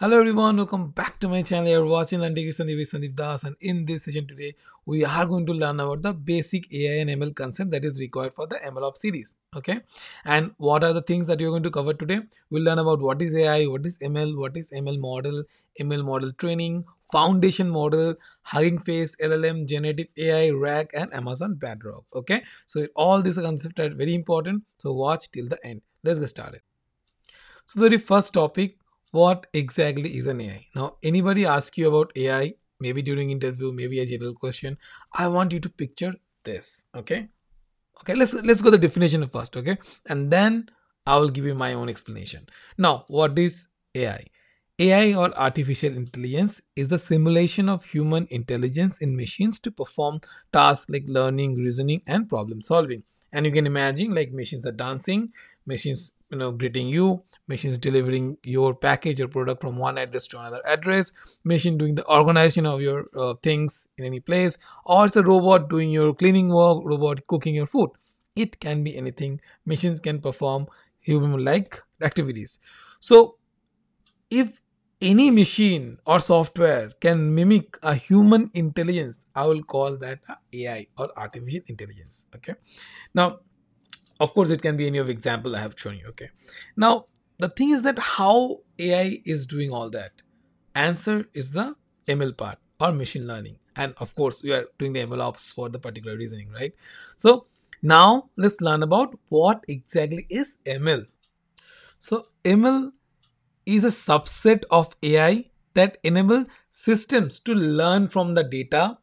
Hello everyone, welcome back to my channel. You're watching Learning with Sandip Sandip Das and in this session today we are going to learn about the basic AI and ML concept that is required for the MLOps series. Okay, and what are the things that you're going to cover today? We'll learn about what is AI, what is ML, what is ML model, ML model training, foundation model, Hugging Face, LLM, generative AI, RAG and Amazon Bedrock. Okay, so all these concepts are very important. So watch till the end. Let's get started. So the very first topic what exactly is an AI? Now, anybody ask you about AI, maybe during interview, maybe a general question, I want you to picture this. Okay. Okay, let's let's go the definition first, okay? And then I will give you my own explanation. Now, what is AI? AI or artificial intelligence is the simulation of human intelligence in machines to perform tasks like learning, reasoning, and problem solving. And you can imagine like machines are dancing, machines you know greeting you. Machines delivering your package or product from one address to another address. Machine doing the organization of your uh, things in any place. Or it's a robot doing your cleaning work robot cooking your food. It can be anything. Machines can perform human like activities. So if any machine or software can mimic a human intelligence i will call that ai or artificial intelligence. Okay? Now of course it can be any of example i have shown you okay. Now the thing is that how ai is doing all that. Answer is the ml part or machine learning. And of course we are doing the ml ops for the particular reasoning right? So now let's learn about what exactly is ml so ml is a subset of ai that enable systems to learn from the data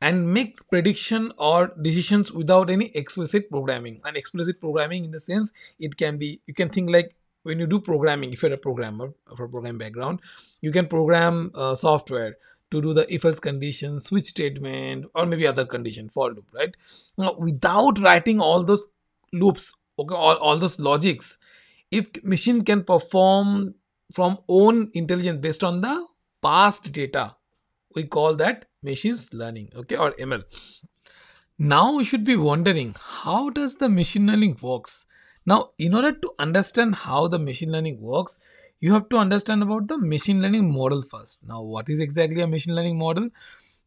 and make prediction or decisions without any explicit programming. And explicit programming in the sense it can be you can think like when you do programming if you're a programmer for program background you can program uh, software to do the if else condition switch statement or maybe other condition for loop right? Now without writing all those loops okay all, all those logics if machine can perform from own intelligence based on the past data we call that machines learning okay or ml now we should be wondering how does the machine learning works? Now in order to understand how the machine learning works you have to understand about the machine learning model first. Now what is exactly a machine learning model?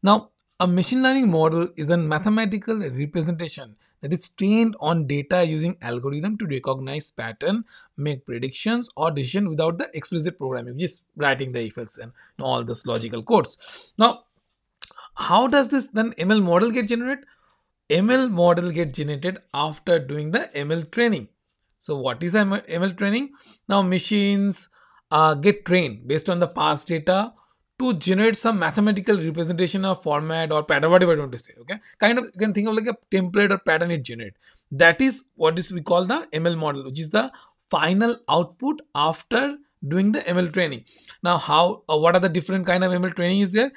Now a machine learning model is a mathematical representation that is trained on data using algorithm to recognize pattern, make predictions or decision without the explicit programming, just writing the if else and all this logical codes. Now, how does this then ML model get generated? ML model get generated after doing the ML training. So what is ML training? Now machines uh, get trained based on the past data to generate some mathematical representation of format or pattern, whatever you want to say. Okay, kind of you can think of like a template or pattern it generate. That is what is we call the ML model, which is the final output after doing the ML training. Now, how uh, what are the different kind of ML training is there?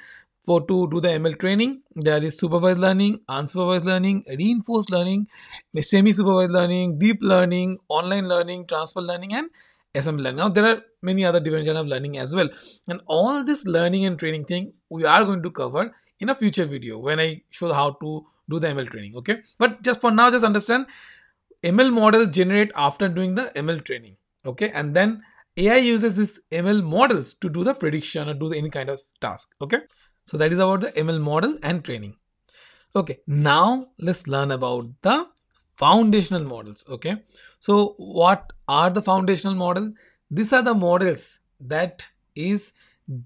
For to do the ML training, there is supervised learning, unsupervised learning, reinforced learning, semi-supervised learning, deep learning, online learning, transfer learning, and ensemble learning. Now there are many other different of learning as well. And all this learning and training thing we are going to cover in a future video when I show how to do the ML training. Okay. But just for now, just understand ML model generate after doing the ML training. Okay. And then AI uses this ML models to do the prediction or do any kind of task. Okay. So that is about the ML model and training. Okay. Now let's learn about the foundational models okay? So what are the foundational model? These are the models that is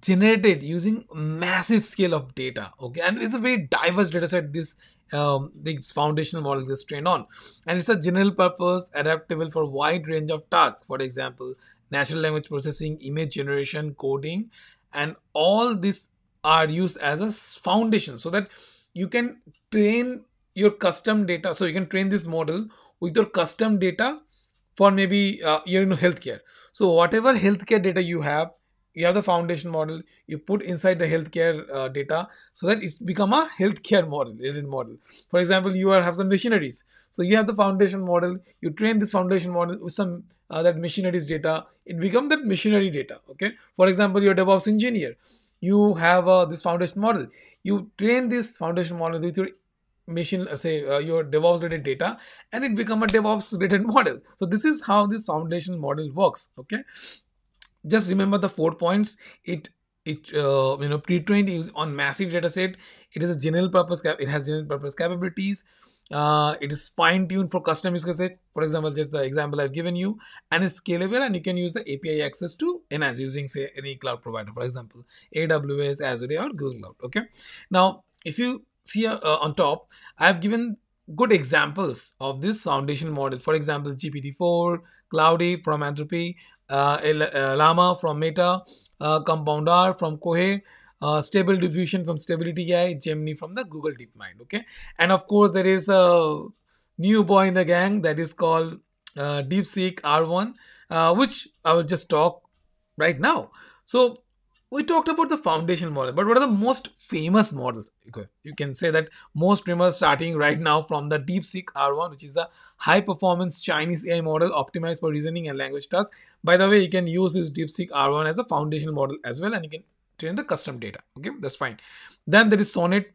generated using massive scale of data okay? And it's a very diverse data set this um, this foundational model is trained on. And it's a general purpose adaptable for wide range of tasks. For example natural language processing image generation coding and all these are used as a foundation so that you can train your custom data. So you can train this model with your custom data for maybe uh, you know healthcare. So whatever healthcare data you have you have the foundation model you put inside the healthcare uh, data so that it's become a healthcare model model. For example you are have some machineries. So you have the foundation model you train this foundation model with some uh, that machineries data. It become that machinery data okay? For example you're devops engineer. You have uh, this foundation model. You train this foundation model with your machine uh, say uh, your DevOps related data and it become a DevOps related model. So this is how this foundation model works. Okay. just remember the four points it it uh, you know pre-trained is on massive data set it is a general purpose it has general purpose capabilities uh, it is fine-tuned for custom use cases for example just the example i've given you and it's scalable and you can use the api access to enhance using say any cloud provider for example aws azure or google cloud okay now if you see uh, on top i've given good examples of this foundation model for example gpt-4 claude from anthropic uh, uh, llama from meta uh, command r from cohere uh, stable diffusion from stability AI, Gemini from the Google DeepMind. Okay, and of course there is a new boy in the gang that is called uh, DeepSeek R1, uh, which I will just talk right now. So we talked about the foundation model, but what are the most famous models? You can say that most famous starting right now from the DeepSeek R1, which is the high performance Chinese AI model optimized for reasoning and language tasks. By the way, you can use this DeepSeek R1 as a foundation model as well, and you can train the custom data. Okay, that's fine. Then there is Sonnet,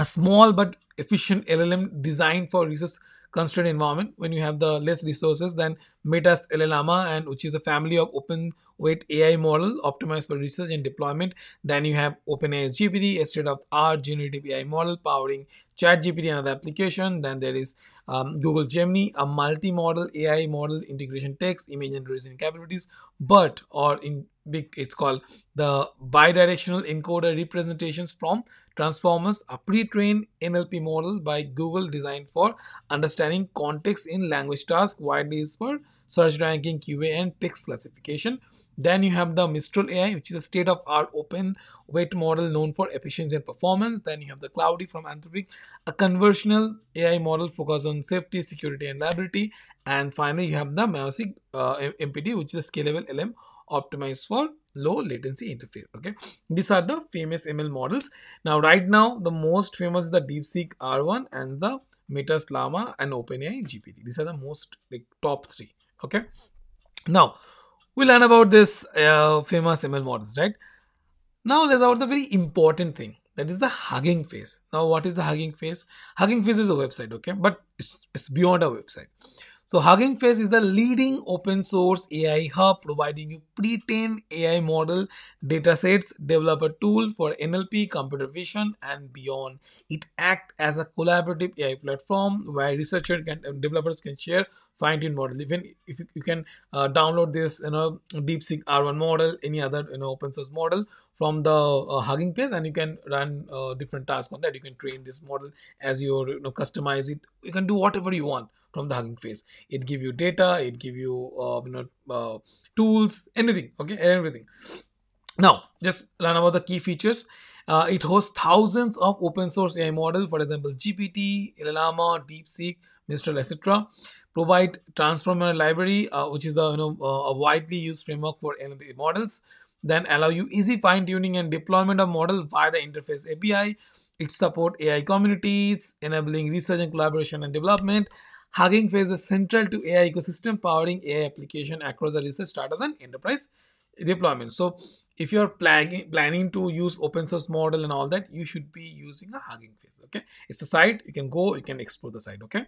a small but efficient LLM designed for resource constrained environment. When you have the less resources, then Meta's LLama, and which is the family of open weight AI model optimized for research and deployment. Then you have OpenAI's GPT, a state-of-art generative AI model powering ChatGPT, another application. Then there is um, Google Gemini, a multimodal AI model integration text, image and reasoning capabilities, BERT or in big it's called the bidirectional encoder representations from transformers a pre-trained nlp model by google designed for understanding context in language tasks widely used for search ranking qa and text classification. Then you have the mistral ai which is a state-of-art open weight model known for efficiency and performance. Then you have the claude from anthropic a conversational ai model focused on safety security and liability. And finally you have the Mosaic uh, mpt which is a scalable lm optimized for low latency interface okay? These are the famous ml models. Now right now the most famous is the deepseek r1 and the metas llama and openai gpt these are the most like top three okay? Now we learn about this uh, famous ml models right? Now let's about the very important thing that is the hugging face. Now what is the hugging face? Hugging face is a website okay? But it's, it's beyond a website so Hugging Face is the leading open source AI hub providing you pre-trained AI model datasets, developer tool for NLP, computer vision and beyond. It acts as a collaborative AI platform where researchers and developers can share fine-tuned model. Even if you, can uh, download this, you know, DeepSeek R1 model, any other you know open source model from the uh, Hugging Face, and you can run uh, different tasks on that. You can train this model as you know customize it. You can do whatever you want from the Hugging Face. It give you data, it give you uh, you know uh, tools, anything. Okay, everything. Now, just learn about the key features. Uh, it hosts thousands of open source AI models, for example, GPT, Llama, DeepSeek, Mistral, etc. Provide transformer library, uh, which is the you know uh, a widely used framework for NLP models. Then allow you easy fine tuning and deployment of model via the interface API. It support AI communities, enabling research and collaboration and development. Hugging Face is central to AI ecosystem, powering AI application across the research startup and enterprise deployment. So if you're planning planning to use open source model and all that, you should be using a Hugging Face. Okay, it's a site you can go, you can explore the site. Okay.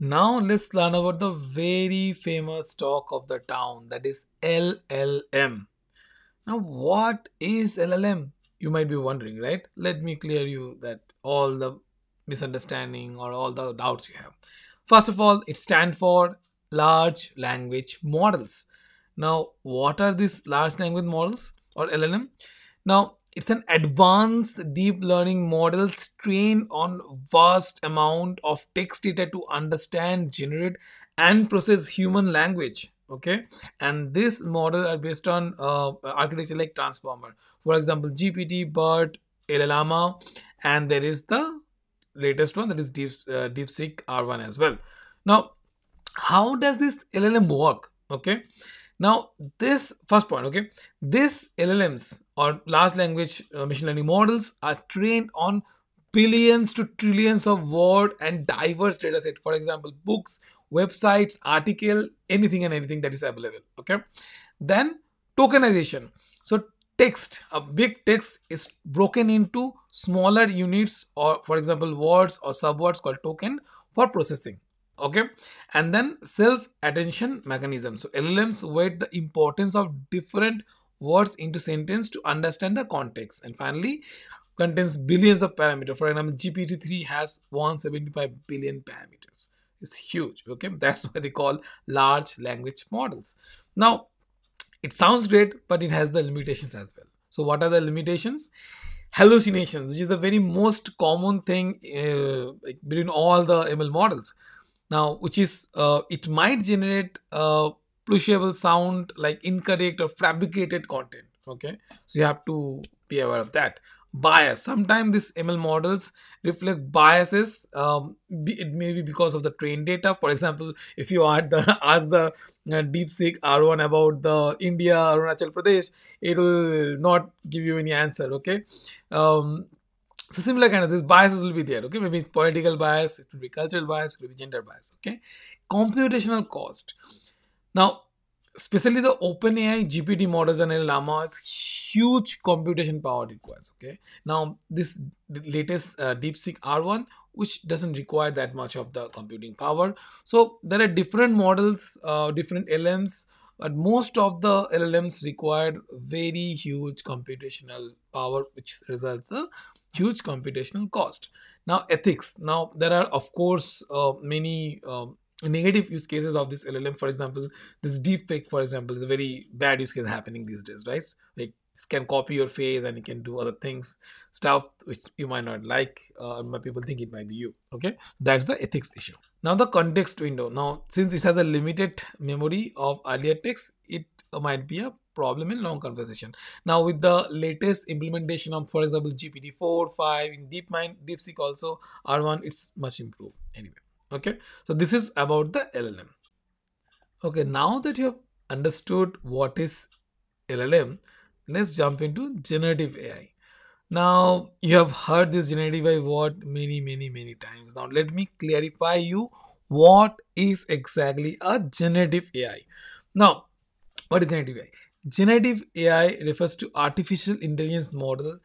Now let's learn about the very famous talk of the town that is LLM. Now, what is LLM? You might be wondering, right? Let me clear you that all the misunderstanding or all the doubts you have. First of all, it stands for large language models. Now, what are these large language models or LLM? Now, it's an advanced deep learning models trained on vast amount of text data to understand, generate, and process human language. Okay, and this model are based on uh, architecture like transformer. For example, GPT, BERT, LLama, and there is the latest one that is Deep uh, DeepSeek R1 as well. Now, how does this LLM work? Okay, now this first point. Okay, this LLMs or large language uh, machine learning models are trained on billions to trillions of word and diverse data set. For example, books, websites, article, anything and anything that is available. Okay, then tokenization. So text a big text is broken into smaller units or for example words or subwords called token for processing okay? And then self attention mechanism. So llms weight the importance of different words into sentence to understand the context. And finally contains billions of parameters. For example gpt-3 has 175 billion parameters. It's huge okay? That's why they call large language models. Now it sounds great but it has the limitations as well. So what are the limitations? Hallucinations which is the very most common thing uh, between all the ml models. Now which is uh, it might generate uh, plausible sound like incorrect or fabricated content okay? So you have to be aware of that bias. Sometimes these ml models reflect biases um, it may be because of the trained data. For example if you ask the, ask the uh, deepseek r1 about the india arunachal pradesh it will not give you any answer okay? Um, so similar kind of these biases will be there okay? Maybe it's political bias it will be cultural bias it will be gender bias okay? Computational cost. Now especially the OpenAI GPT models and Llama's huge computation power requires. Okay, now this latest uh, DeepSeek R1, which doesn't require that much of the computing power. So there are different models, uh, different LMs, but most of the LLMs required very huge computational power, which results a huge computational cost. Now ethics. Now there are of course uh, many um, negative use cases of this LLM, for example, this deepfake, for example, is a very bad use case happening these days, right? Like it can copy your face and it can do other things, stuff which you might not like, uh, people think it might be you. Okay, that's the ethics issue. Now the context window. Now since this has a limited memory of earlier text, it might be a problem in long conversation. Now with the latest implementation of, for example, GPT 4, 5 in DeepMind, DeepSeek also R1, it's much improved anyway okay? So this is about the llm okay now that you have understood what is llm let's jump into generative ai now you have heard this generative ai word many many many times. Now let me clarify you what is exactly a generative ai now what is generative ai generative ai refers to artificial intelligence model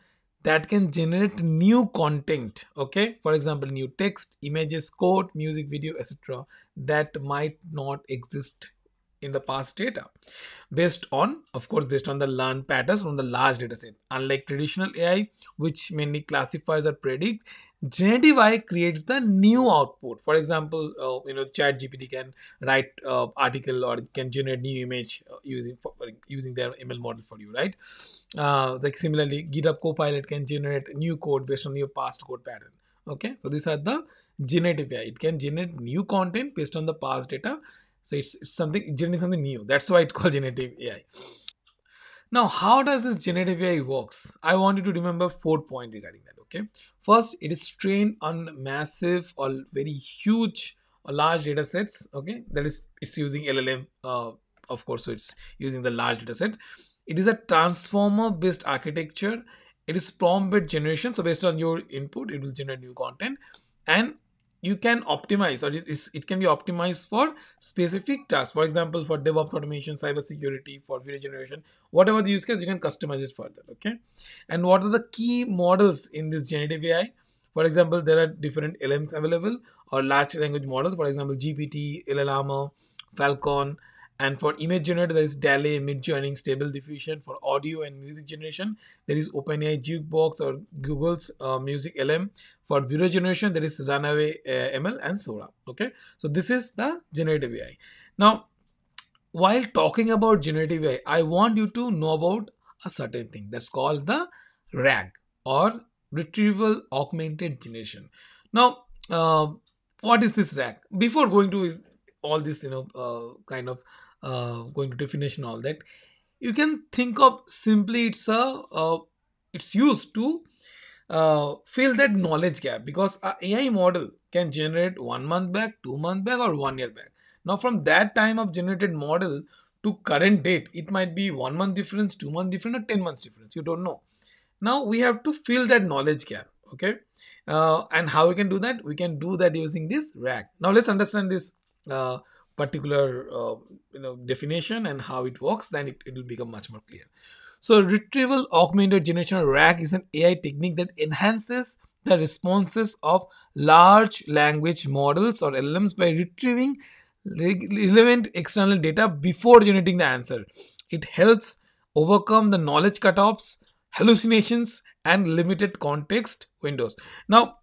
that can generate new content okay? For example new text images code music video etc that might not exist in the past data. Based on of course based on the learned patterns from the large data set unlike traditional ai which mainly classifies or predict generative AI creates the new output. For example, uh, you know, Chat GPT can write uh, article or can generate new image uh, using for, using their ML model for you, right? Uh, like similarly, GitHub Copilot can generate new code based on your past code pattern. Okay, so these are the generative AI. It can generate new content based on the past data. So it's, it's something generating something new. That's why it's called generative AI. Now, how does this generative AI works? I want you to remember four points regarding that. Okay, first it is trained on massive or very huge or large data sets. Okay, that is it's using LLM. Uh, of course, so it's using the large data set. It is a transformer based architecture. It is prompt based generation. So based on your input, it will generate new content and you can optimize or it, is, it can be optimized for specific tasks. For example for devops automation cyber security for video generation whatever the use case you can customize it further okay? And what are the key models in this generative ai for example there are different LMs available or large language models. For example gpt llama falcon and for image generator, there is DALL-E, Midjourney, Stable Diffusion. For audio and music generation, there is OpenAI Jukebox or Google's uh, Music LM. For video generation, there is Runway uh, ML and Sora. Okay, so this is the generative AI. Now, while talking about generative AI, I want you to know about a certain thing that's called the RAG or Retrieval Augmented Generation. Now, uh, what is this RAG? Before going to all this, you know, uh, kind of uh, going to definition all that you can think of simply it's a uh, it's used to uh, fill that knowledge gap because a AI model can generate one month back, two month back, or one year back. Now, from that time of generated model to current date, it might be one month difference, two month difference, or ten months difference. You don't know. Now we have to fill that knowledge gap. Okay, uh, and how we can do that? We can do that using this RAG. Now let's understand this uh, particular uh, you know definition and how it works then it, it will become much more clear so retrieval augmented generation rag is an ai technique that enhances the responses of large language models or LLMs by retrieving relevant external data before generating the answer. It helps overcome the knowledge cutoffs, hallucinations, and limited context windows. Now,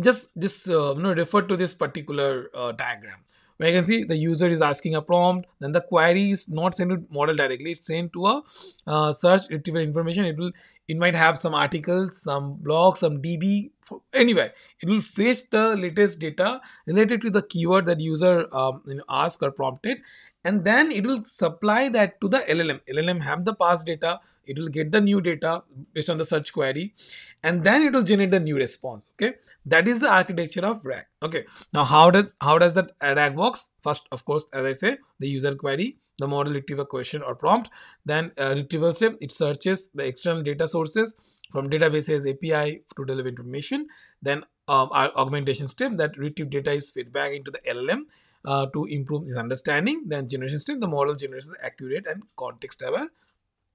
just just uh, you know refer to this particular uh, diagram where you can see the user is asking a prompt then the query is not sent to model directly it's sent to a uh, search retrieval information it will it might have some articles some blogs some db anyway it will fetch the latest data related to the keyword that user um, you know, asked or prompted and then it will supply that to the llm llm have the past data it will get the new data based on the search query and then it will generate the new response okay? That is the architecture of rag okay? Now how does how does that rag works? First of course as i say the user query the model retrieve a question or prompt then uh, retrieval step it searches the external data sources from databases api to deliver information then um, our augmentation step that retrieve data is fed back into the llm uh, to improve this understanding then generation step the model generates the accurate and context aware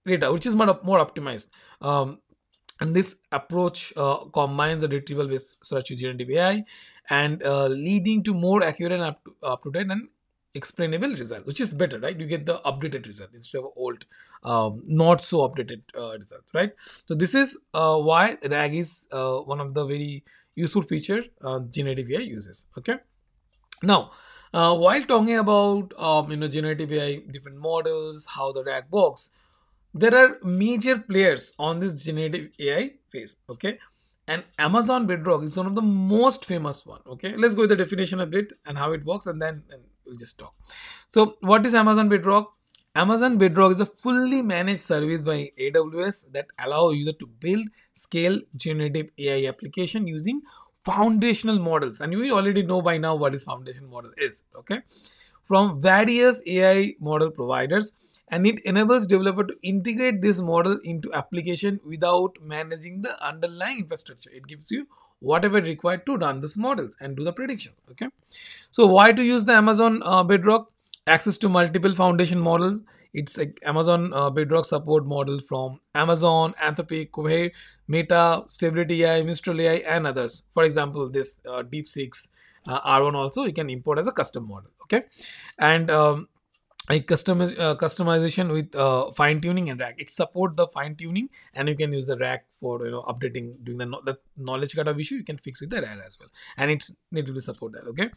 data which is more, optimized. Um, and this approach uh, combines the retrieval based search with generative ai and uh, leading to more accurate and up to, up to date and explainable result which is better right? You get the updated result instead of old um, not so updated uh, result right? So this is uh, why rag is uh, one of the very useful feature uh, generative ai uses okay? Now uh, while talking about um, you know generative ai different models how the rag works there are major players on this generative AI phase. Okay. And Amazon Bedrock is one of the most famous one. Okay. Let's go with the definition a bit and how it works and then and we'll just talk. So what is Amazon Bedrock? Amazon Bedrock is a fully managed service by AWS that allow user to build, scale generative AI application using foundational models. And you already know by now what is foundation model is. Okay. From various AI model providers and it enables developer to integrate this model into application without managing the underlying infrastructure. It gives you whatever required to run this models and do the prediction okay? So why to use the amazon uh, bedrock? Access to multiple foundation models. It's like amazon uh, bedrock support model from amazon anthropic cohere meta stability ai mistral ai and others. For example this uh, deepseek's uh, r1 also you can import as a custom model okay? And um, like customiz- uh, customization with uh, fine tuning and RAG. It support the fine tuning and you can use the RAG for you know updating doing the, the knowledge cut of issue you can fix with the rag as well. And it to support that okay?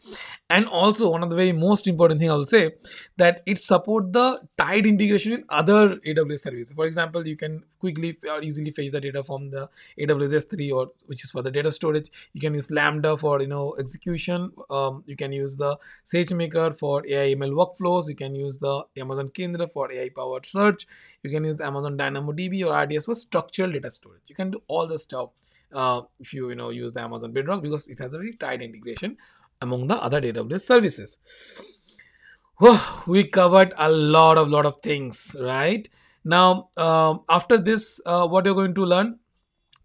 And also one of the very most important thing i'll say that it support the tight integration with other aws services. For example you can quickly or easily fetch the data from the aws s3 or which is for the data storage. You can use lambda for you know execution. Um, you can use the sagemaker for ai ml workflows. You can use the Amazon Kendra for AI powered search. You can use Amazon DynamoDB or RDS for structural data storage. You can do all the stuff uh, if you you know use the Amazon Bedrock because it has a very tight integration among the other AWS services. Whew, we covered a lot of lot of things, right? Now, um, after this, uh, what you're going to learn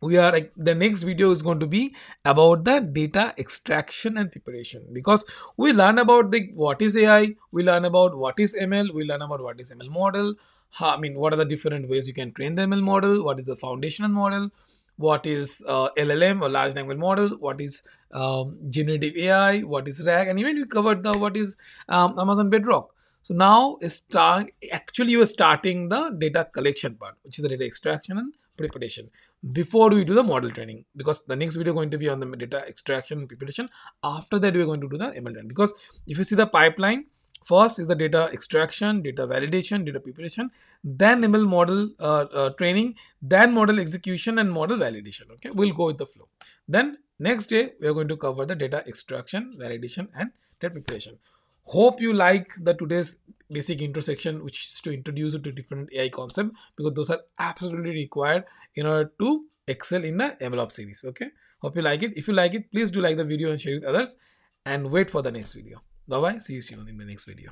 we are the next video is going to be about the data extraction and preparation because we learn about the what is ai we learn about what is ml we learn about what is ml model how, i mean what are the different ways you can train the ml model what is the foundational model what is uh, llm or large language model what is um, generative ai what is rag and even we covered the what is um, amazon bedrock. So now start actually you are starting the data collection part which is the data extraction and preparation before we do the model training because the next video going to be on the data extraction and preparation. After that we're going to do the ml training because if you see the pipeline first is the data extraction data validation data preparation then ml model uh, uh, training then model execution and model validation okay? We'll go with the flow. Then next day we are going to cover the data extraction validation and data preparation. Hope you like the today's basic intersection which is to introduce you to different ai concept because those are absolutely required in order to excel in the MLOps series okay? Hope you like it. If you like it please do like the video and share it with others and wait for the next video bye bye see you soon in the next video